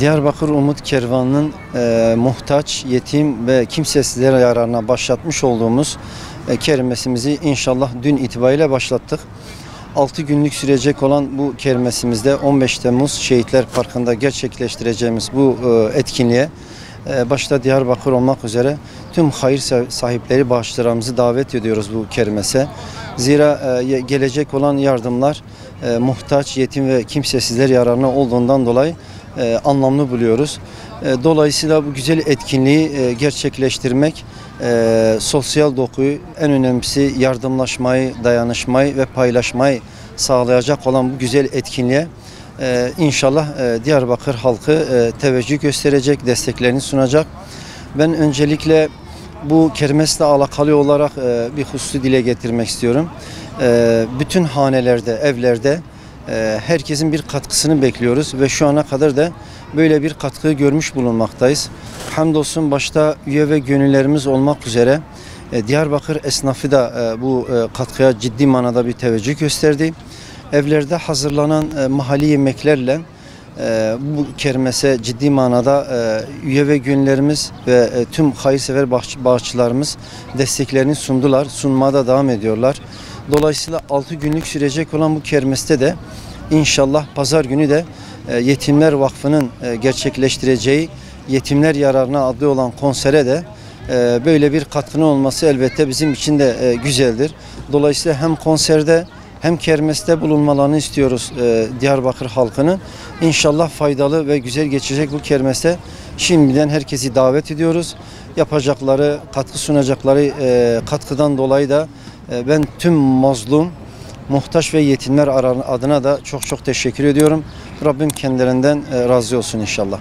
Diyarbakır Umut Kervanı'nın e, muhtaç, yetim ve kimsesizler yararına başlatmış olduğumuz e, kerimesimizi inşallah dün itibariyle başlattık. 6 günlük sürecek olan bu kermesimizde 15 Temmuz Şehitler Parkı'nda gerçekleştireceğimiz bu e, etkinliğe e, başta Diyarbakır olmak üzere tüm hayır sa- sahipleri bağışlarımızı davet ediyoruz bu kermese. Zira e, gelecek olan yardımlar e, muhtaç, yetim ve kimsesizler yararına olduğundan dolayı e, anlamlı buluyoruz. E, dolayısıyla bu güzel etkinliği e, gerçekleştirmek, e, sosyal dokuyu, en önemlisi yardımlaşmayı, dayanışmayı ve paylaşmayı sağlayacak olan bu güzel etkinliğe e, inşallah e, Diyarbakır halkı e, teveccüh gösterecek, desteklerini sunacak. Ben öncelikle bu kermesle alakalı olarak e, bir hususu dile getirmek istiyorum. E, bütün hanelerde, evlerde e, herkesin bir katkısını bekliyoruz ve şu ana kadar da böyle bir katkı görmüş bulunmaktayız. Hamdolsun başta üye ve gönüllerimiz olmak üzere e, Diyarbakır esnafı da e, bu katkıya ciddi manada bir teveccüh gösterdi. Evlerde hazırlanan mahalli yemeklerle bu kermese ciddi manada üye ve gönüllerimiz ve tüm hayırsever bağış- bağışçılarımız desteklerini sundular, sunmaya da devam ediyorlar. Dolayısıyla 6 günlük sürecek olan bu kermeste de inşallah pazar günü de e, Yetimler Vakfı'nın e, gerçekleştireceği Yetimler Yararına adlı olan konsere de e, böyle bir katkının olması elbette bizim için de güzeldir. Dolayısıyla hem konserde hem kermeste bulunmalarını istiyoruz Diyarbakır halkının. İnşallah faydalı ve güzel geçecek bu kermeste şimdiden herkesi davet ediyoruz. Yapacakları, katkı sunacakları katkıdan dolayı da ben tüm mazlum, muhtaç ve yetimler adına da çok çok teşekkür ediyorum. Rabbim kendilerinden e, razı olsun inşallah.